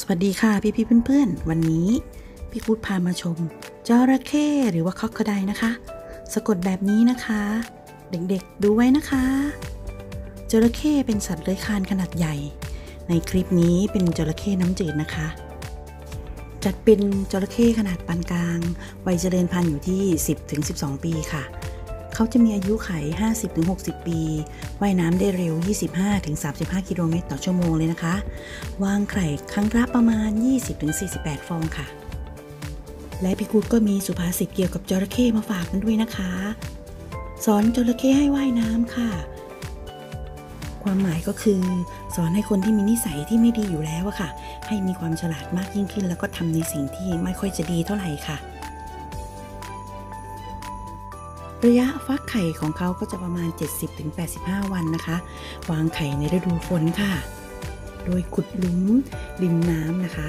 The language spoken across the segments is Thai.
สวัสดีค่ะพี่พี่เพื่อนๆ วันนี้ พี่กูดพามาชมจระเข้หรือว่าคอกระไดนะคะ สะกดแบบนี้นะคะ เด็กๆดูไว้นะคะจระเข้เป็นสัตว์เลื้อยคลานขนาดใหญ่ ในคลิปนี้เป็นจระเข้น้ำจืดนะคะ จัดเป็นจระเข้ขนาดปานกลางวัยเจริญพันธุ์อยู่ที่ 10-12 ปีค่ะ เขาจะมีอายุไข 50-60 ปี ว่ายน้ำได้เร็ว 25-35 กิโลเมตรต่อชั่วโมงเลยนะคะ วางไข่ครั้งละประมาณ 20-48 ฟองค่ะ และพี่กูดก็มีสุภาษิตเกี่ยวกับจระเข้มาฝากกันด้วยนะคะ สอนจระเข้ให้ว่ายน้ำค่ะ ความหมายก็คือ สอนให้คนที่มีนิสัยที่ไม่ดีอยู่แล้วอะค่ะ ให้มีความฉลาดมากยิ่งขึ้น แล้วก็ทำในสิ่งที่ไม่ค่อยจะดีเท่าไหร่ค่ะ ระยะฟักไข่ของเขาก็จะประมาณ 70-85 วันนะคะ วางไข่ในฤดูฝนค่ะ โดยขุดหลุมริมน้ำนะคะ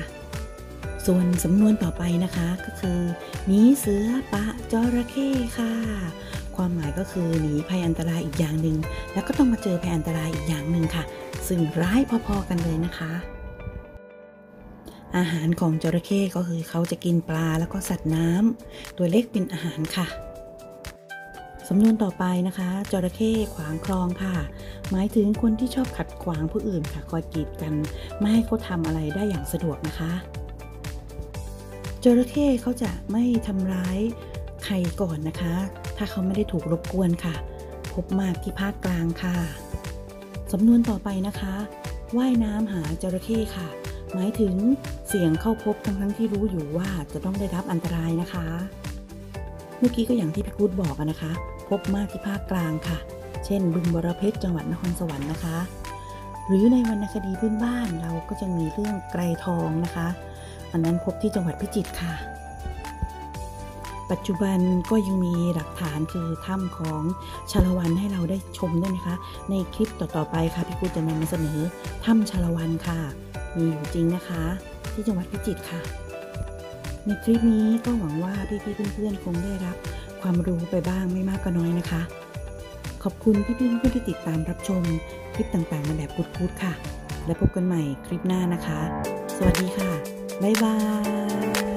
ส่วนสำนวนต่อไปนะคะก็คือหนีเสือปะจระเข้ค่ะ ความหมายก็คือหนีภัยอันตรายอีกอย่างหนึ่งแล้วก็ต้องมาเจอภัยอันตรายอีกอย่างหนึ่งค่ะ ซึ่งร้ายพอๆกันเลยนะคะอาหารของจระเข้ก็คือเขาจะกินปลาแล้วก็สัตว์น้ำตัวเล็กเป็นอาหารค่ะ สำนวนต่อไปนะคะจระเข้ขวางคลองค่ะ หมายถึงคนที่ชอบขัดขวางผู้อื่นค่ะ คอยกีดกัน ไม่ให้เขาทำอะไรได้อย่างสะดวกนะคะจระเข้เขาจะไม่ทำร้ายใครก่อนนะคะ ถ้าเขาไม่ได้ถูกรบกวนค่ะ พบมากที่ภาคกลางค่ะสำนวนต่อไปนะคะว่ายน้ำหาจระเข้ค่ะ หมายถึงเสี่ยงเข้าพบทั้งทั้งที่รู้อยู่ว่าจะต้องได้รับอันตรายนะคะ เมื่อกี้ก็อย่างที่พี่กูดบอกนะคะ พบมากที่ภาคกลางค่ะ เช่น บึงบรเพชรจังหวัดนครสวรรค์นะคะ หรือในวรรณคดีพื้นบ้านเราก็จะมีเรื่องไกรทองนะคะ อันนั้นพบที่จังหวัดพิจิตรค่ะ ปัจจุบันก็ยังมีหลักฐานคือถ้ำของชาละวันให้เราได้ชมด้วยนะคะ ในคลิปต่อๆไปค่ะพี่กูจะนำมาเสนอถ้ำชาละวันค่ะ มีอยู่จริงนะคะ ที่จังหวัดพิจิตรค่ะในคลิปนี้ก็หวังว่าพี่ๆเพื่อนๆคงได้รับ ความรู้ไปบ้างไม่มากก็น้อยนะคะ ขอบคุณพี่ๆเพื่อนที่ติดตามรับชมคลิปต่างๆในแบบกูดๆค่ะ และพบกันใหม่คลิปหน้านะคะ สวัสดีค่ะ บ๊ายบาย